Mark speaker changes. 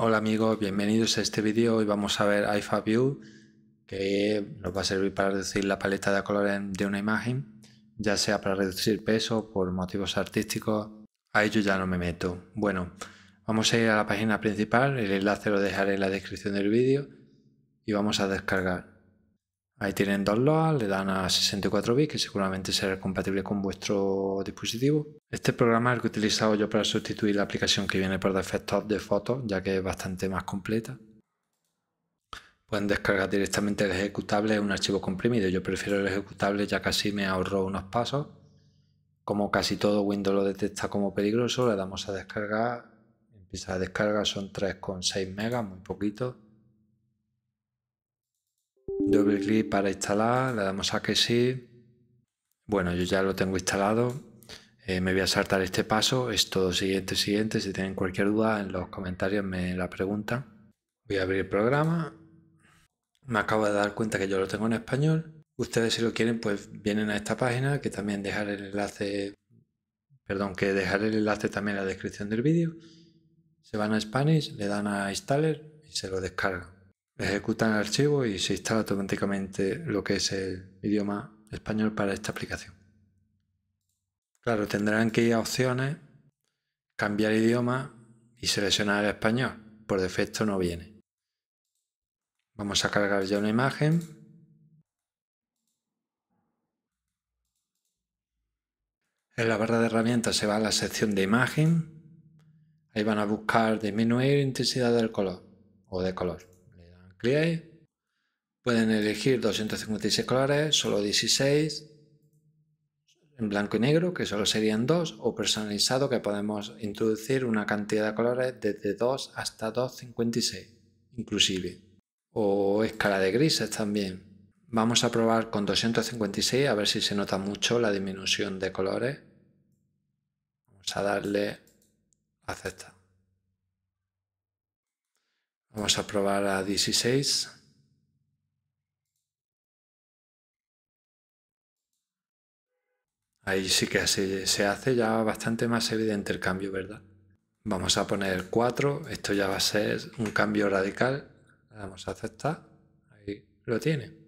Speaker 1: Hola amigos, bienvenidos a este vídeo. Hoy vamos a ver iFabView que nos va a servir para reducir la paleta de colores de una imagen, ya sea para reducir peso por motivos artísticos. A ello ya no me meto. Bueno, vamos a ir a la página principal, el enlace lo dejaré en la descripción del vídeo y vamos a descargar. Ahí tienen dos LOA, le dan a 64 bits, que seguramente será compatible con vuestro dispositivo. Este programa es el que he utilizado yo para sustituir la aplicación que viene por defecto de fotos, ya que es bastante más completa. Pueden descargar directamente el ejecutable, es un archivo comprimido. Yo prefiero el ejecutable ya que así me ahorro unos pasos. Como casi todo Windows lo detecta como peligroso, le damos a descargar. Empieza la descarga, son 3,6 megas, muy poquito doble clic para instalar, le damos a que sí. Bueno, yo ya lo tengo instalado. Eh, me voy a saltar este paso, es todo siguiente, siguiente. Si tienen cualquier duda en los comentarios me la preguntan. Voy a abrir el programa. Me acabo de dar cuenta que yo lo tengo en español. Ustedes si lo quieren pues vienen a esta página que también dejaré el enlace, perdón, que dejaré el enlace también en la descripción del vídeo. Se van a Spanish, le dan a Installer y se lo descargan ejecutan el archivo y se instala automáticamente lo que es el idioma español para esta aplicación. Claro, tendrán que ir a opciones, cambiar idioma y seleccionar el español. Por defecto no viene. Vamos a cargar ya una imagen. En la barra de herramientas se va a la sección de imagen. Ahí van a buscar disminuir intensidad del color o de color. Pueden elegir 256 colores, solo 16, en blanco y negro, que solo serían dos, o personalizado, que podemos introducir una cantidad de colores desde 2 hasta 256, inclusive. O escala de grises también. Vamos a probar con 256 a ver si se nota mucho la disminución de colores. Vamos a darle aceptar. Vamos a probar a 16. Ahí sí que se hace ya bastante más evidente el cambio, ¿verdad? Vamos a poner 4. Esto ya va a ser un cambio radical. Le damos a aceptar. Ahí lo tiene.